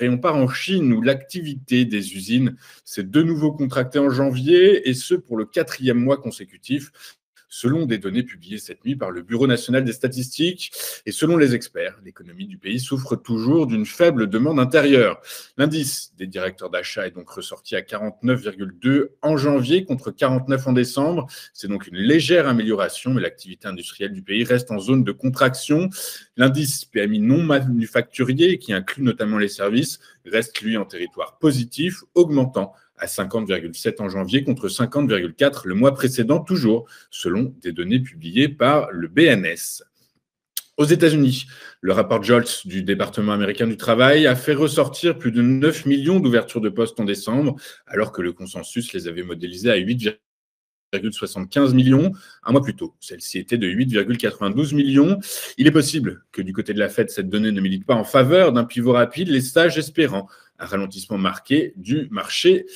Et on part en Chine où l'activité des usines s'est de nouveau contractée en janvier, et ce pour le quatrième mois consécutif selon des données publiées cette nuit par le Bureau national des statistiques. Et selon les experts, l'économie du pays souffre toujours d'une faible demande intérieure. L'indice des directeurs d'achat est donc ressorti à 49,2 en janvier contre 49 en décembre. C'est donc une légère amélioration, mais l'activité industrielle du pays reste en zone de contraction. L'indice PMI non manufacturier, qui inclut notamment les services, reste lui en territoire positif, augmentant à 50,7 en janvier contre 50,4 le mois précédent, toujours selon des données publiées par le BNS. Aux États-Unis, le rapport Jolts du département américain du travail a fait ressortir plus de 9 millions d'ouvertures de postes en décembre, alors que le consensus les avait modélisées à 8,75 millions un mois plus tôt. Celle-ci était de 8,92 millions. Il est possible que du côté de la Fed, cette donnée ne milite pas en faveur d'un pivot rapide, les stages espérant un ralentissement marqué du marché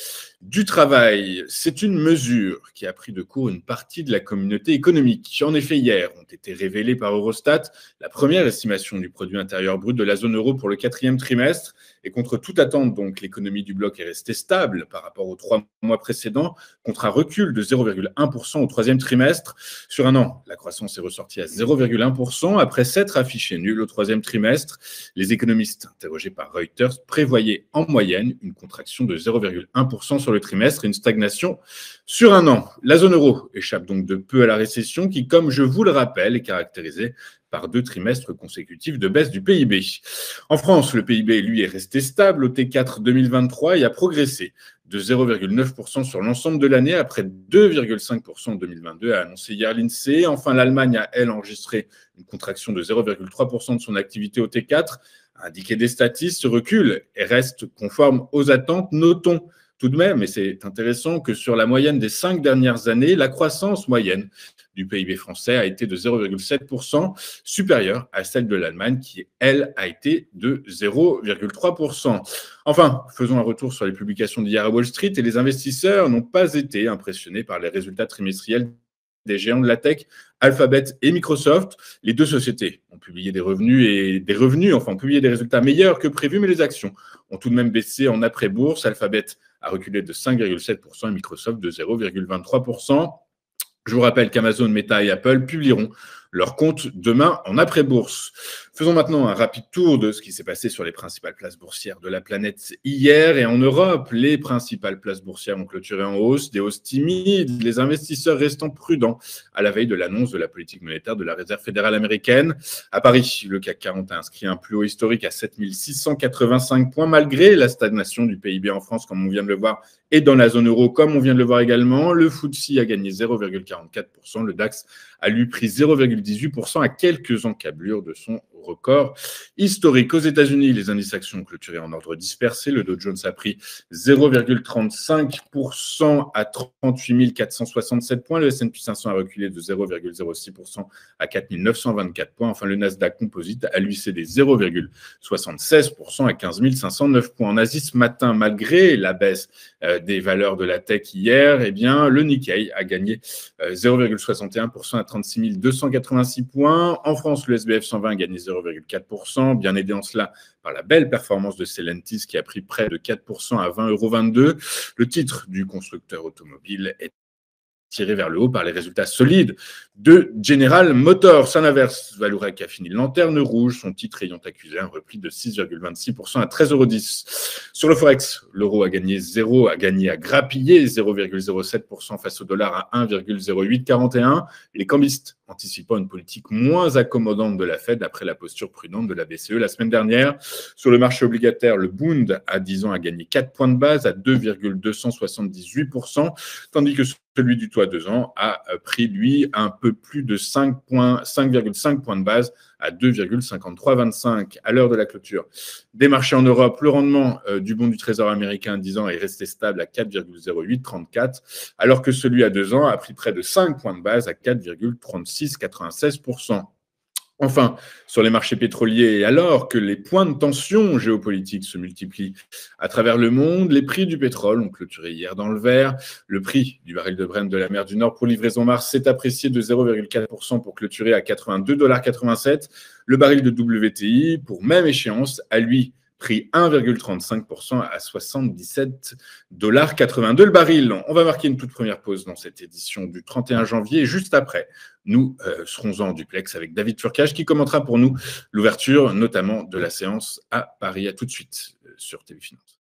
du travail. C'est une mesure qui a pris de court une partie de la communauté économique. En effet, hier ont été révélées par Eurostat la première estimation du produit intérieur brut de la zone euro pour le quatrième trimestre. Et contre toute attente, donc, l'économie du bloc est restée stable par rapport aux trois mois précédents, contre un recul de 0,1% au troisième trimestre. Sur un an, la croissance est ressortie à 0,1% après s'être affichée nulle au troisième trimestre. Les économistes interrogés par Reuters prévoyaient en moyenne une contraction de 0,1% sur le trimestre et une stagnation sur un an. La zone euro échappe donc de peu à la récession qui, comme je vous le rappelle, est caractérisée par deux trimestres consécutifs de baisse du PIB. En France, le PIB, lui, est resté stable au T4 2023 et a progressé de 0,9% sur l'ensemble de l'année après 2,5% en 2022, a annoncé hier l'INSEE. Enfin, l'Allemagne a, elle, enregistré une contraction de 0,3% de son activité au T4 indiqué des statistiques, ce recul reste conforme aux attentes. Notons tout de même, et c'est intéressant, que sur la moyenne des cinq dernières années, la croissance moyenne du PIB français a été de 0,7%, supérieure à celle de l'Allemagne, qui, elle, a été de 0,3%. Enfin, faisons un retour sur les publications d'hier à Wall Street, et les investisseurs n'ont pas été impressionnés par les résultats trimestriels des géants de la tech, Alphabet et Microsoft. Les deux sociétés ont publié des revenus et des revenus, enfin, ont publié des résultats meilleurs que prévu, mais les actions ont tout de même baissé en après-bourse. Alphabet a reculé de 5,7% et Microsoft de 0,23%. Je vous rappelle qu'Amazon, Meta et Apple publieront leur compte demain en après-bourse. Faisons maintenant un rapide tour de ce qui s'est passé sur les principales places boursières de la planète hier et en Europe. Les principales places boursières ont clôturé en hausse, des hausses timides, les investisseurs restant prudents à la veille de l'annonce de la politique monétaire de la Réserve fédérale américaine. À Paris, le CAC 40 a inscrit un plus haut historique à 7685 points malgré la stagnation du PIB en France, comme on vient de le voir, et dans la zone euro, comme on vient de le voir également. Le FTSE a gagné 0,44%, le DAX a lui pris 0,18% à quelques encablures de son record historique. Aux États-Unis, les indices actions ont clôturé en ordre dispersé. Le Dow Jones a pris 0,35% à 38 467 points. Le S&P 500 a reculé de 0,06% à 4 924 points. Enfin, le Nasdaq Composite a lui cédé 0,76% à 15 509 points. En Asie, ce matin, malgré la baisse euh, des valeurs de la tech hier, eh bien, le Nikkei a gagné 0,61% euh, à 36 286 points. En France, le SBF 120 a gagné 0,4%, bien aidé en cela par la belle performance de Stellantis qui a pris près de 4% à 20,22 euros. Le titre du constructeur automobile est tiré vers le haut par les résultats solides de General Motors. L'inverse, Valourec a fini lanterne rouge, son titre ayant accusé un repli de 6,26% à 13,10 euros. Sur le Forex, l'euro a gagné 0, a gagné à grappiller 0,07% face au dollar à 1,0841. Les cambistes anticipant une politique moins accommodante de la Fed après la posture prudente de la BCE la semaine dernière. Sur le marché obligataire, le Bund à 10 ans a gagné 4 points de base à 2,278%, tandis que celui du toit 2 ans a pris, lui, un peu plus de 5,5 points de base à 2,5325 à l'heure de la clôture. Des marchés en Europe, le rendement euh, du bon du Trésor américain à 10 ans est resté stable à 4,0834, alors que celui à 2 ans a pris près de 5 points de base à 4,3696%. Enfin, sur les marchés pétroliers, alors que les points de tension géopolitique se multiplient à travers le monde, les prix du pétrole ont clôturé hier dans le vert. Le prix du baril de Brent de la mer du Nord pour livraison Mars s'est apprécié de 0,4% pour clôturer à 82,87 Le baril de WTI, pour même échéance, a lui pris 1,35% à 77 dollars 82 le baril. On va marquer une toute première pause dans cette édition du 31 janvier. Juste après, nous euh, serons en duplex avec David Furcage qui commentera pour nous l'ouverture notamment de la séance à Paris. À tout de suite euh, sur TV Finance.